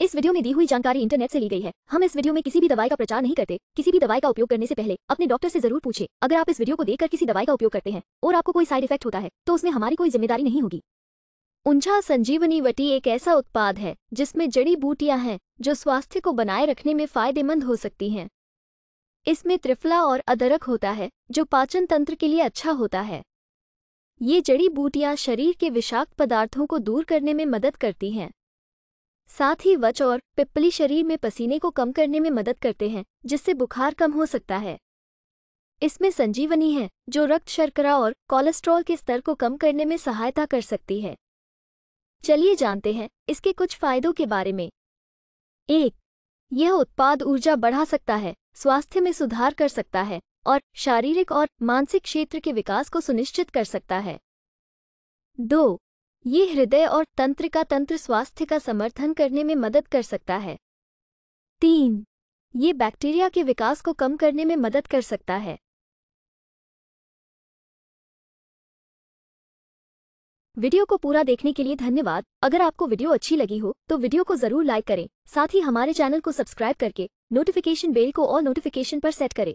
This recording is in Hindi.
इस वीडियो में दी हुई जानकारी इंटरनेट से ली गई है। हम इस वीडियो में किसी भी दवाई का प्रचार नहीं करते। किसी भी दवाई का उपयोग करने से पहले अपने डॉक्टर से ज़रूर पूछे। अगर आप इस वीडियो को देखकर किसी दवाई का उपयोग करते हैं और आपको कोई साइड इफ़ेक्ट होता है तो उसमें हमारी कोई ज़िम्मेदारी नहीं होगी। उंझा संजीवनी वटी एक ऐसा उत्पाद है, जिसमें जड़ी बूटियाँ हैं, जो स्वास्थ्य को बनाए रखने में फ़ायदेमंद हो सकती हैं। इसमें त्रिफला और अदरक होता है, जो पाचन तंत्र के लिए अच्छा होता है। ये जड़ी बूटियाँ शरीर के विषाक्त पदार्थों को दूर करने में मदद करती हैं। साथ ही वच और पिप्पली शरीर में पसीने को कम करने में मदद करते हैं, जिससे बुखार कम हो सकता है। इसमें संजीवनी है, जो रक्त शर्करा और कोलेस्ट्रॉल के स्तर को कम करने में सहायता कर सकती है। चलिए जानते हैं इसके कुछ फायदों के बारे में। एक, यह उत्पाद ऊर्जा बढ़ा सकता है, स्वास्थ्य में सुधार कर सकता है, और शारीरिक और मानसिक क्षेत्र के विकास को सुनिश्चित कर सकता है। दो ये हृदय और तंत्रिका तंत्र स्वास्थ्य का समर्थन करने में मदद कर सकता है। तीन, ये बैक्टीरिया के विकास को कम करने में मदद कर सकता है। वीडियो को पूरा देखने के लिए धन्यवाद। अगर आपको वीडियो अच्छी लगी हो तो वीडियो को ज़रूर लाइक करें। साथ ही हमारे चैनल को सब्सक्राइब करके नोटिफिकेशन बेल को और नोटिफिकेशन पर सेट करें।